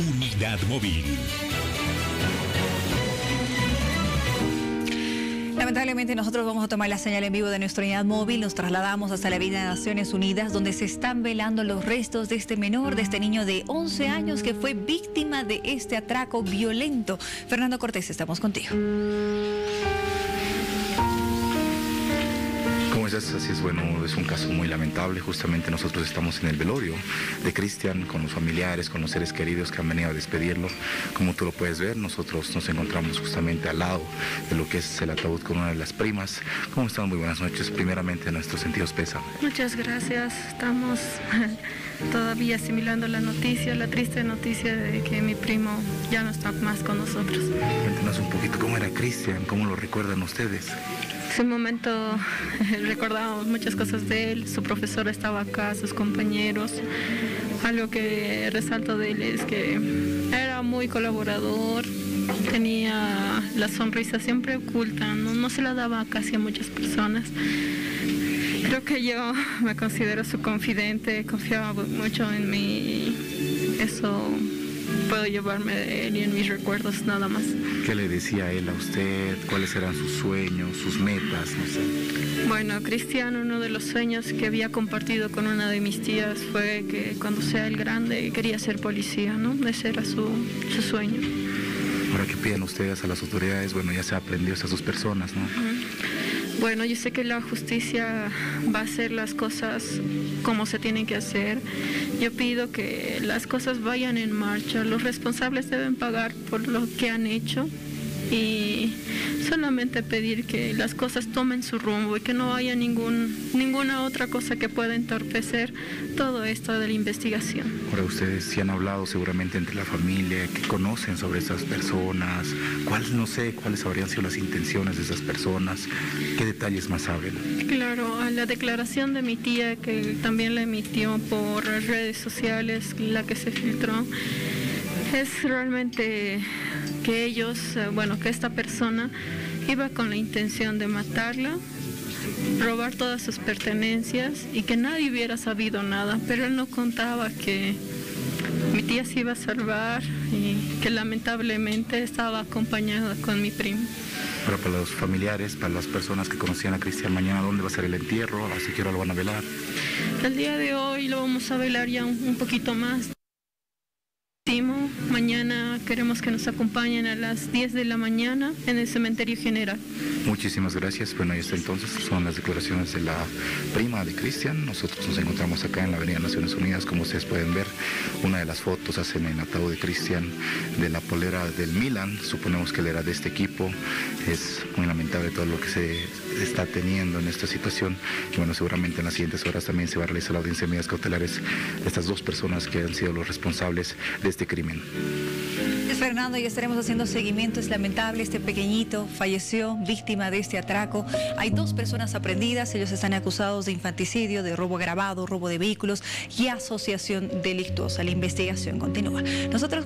Unidad Móvil. Lamentablemente nosotros vamos a tomar la señal en vivo de nuestra unidad móvil, nos trasladamos hasta la Vida de Naciones Unidas donde se están velando los restos de este menor, de este niño de 11 años que fue víctima de este atraco violento. Fernando Cortés, estamos contigo. Así es bueno, es un caso muy lamentable. Justamente nosotros estamos en el velorio de Cristian con los familiares, con los seres queridos que han venido a despedirlo. Como tú lo puedes ver, nosotros nos encontramos justamente al lado de lo que es el ataúd con una de las primas. ¿Cómo están? Muy buenas noches. Primeramente, nuestros sentidos pesan. Muchas gracias. Estamos todavía asimilando la noticia, la triste noticia de que mi primo ya no está más con nosotros. Cuéntanos un poquito cómo era Cristian, cómo lo recuerdan ustedes. Ese momento recordábamos muchas cosas de él, su profesor estaba acá, sus compañeros. Algo que resalto de él es que era muy colaborador, tenía la sonrisa siempre oculta, no, se la daba casi a muchas personas. Creo que yo me considero su confidente, confiaba mucho en mí. Eso puedo llevarme de él y en mis recuerdos nada más. ¿Qué le decía él a usted? ¿Cuáles eran sus sueños, sus metas? No sé. Bueno, Cristian, uno de los sueños que había compartido con una de mis tías fue que cuando sea el grande quería ser policía, ¿no? Ese era su, su sueño. Ahora que piden ustedes a las autoridades, bueno, ya se aprendió a dos personas, ¿no? Bueno, yo sé que la justicia va a hacer las cosas como se tienen que hacer. Yo pido que las cosas vayan en marcha. Los responsables deben pagar por lo que han hecho y solamente pedir que las cosas tomen su rumbo y que no haya ningún, ninguna otra cosa que pueda entorpecer todo esto de la investigación. Ahora ustedes sí han hablado seguramente entre la familia, que conocen sobre esas personas, cuál, no sé cuáles habrían sido las intenciones de esas personas, qué detalles más saben. Claro, a la declaración de mi tía que también la emitió por redes sociales, la que se filtró, es realmente que ellos, eh, bueno, que esta persona iba con la intención de matarla, robar todas sus pertenencias y que nadie hubiera sabido nada, pero él no contaba que mi tía se iba a salvar y que lamentablemente estaba acompañada con mi primo. Pero para los familiares, para las personas que conocían a Cristian, mañana dónde va a ser el entierro, así que ahora lo van a velar. El día de hoy lo vamos a velar ya un poquito más. Mañana queremos que nos acompañen a las 10 de la mañana en el cementerio general. Muchísimas gracias. Bueno, ahí está entonces. Son las declaraciones de la prima de Cristian. Nosotros nos encontramos acá en la Avenida Naciones Unidas. Como ustedes pueden ver, una de las fotos hacen en ataúd de Cristian de la polera del Milan. Suponemos que él era de este equipo. Es muy lamentable todo lo que se está teniendo en esta situación. Y bueno, seguramente en las siguientes horas también se va a realizar la audiencia de medidas cautelares de estas dos personas que han sido los responsables de este crimen. Es Fernando y estaremos haciendo seguimiento. Es lamentable, este pequeñito falleció víctima de este atraco. Hay dos personas aprendidas, ellos están acusados de infanticidio, de robo agravado, robo de vehículos y asociación delictuosa. La investigación continúa. Nosotros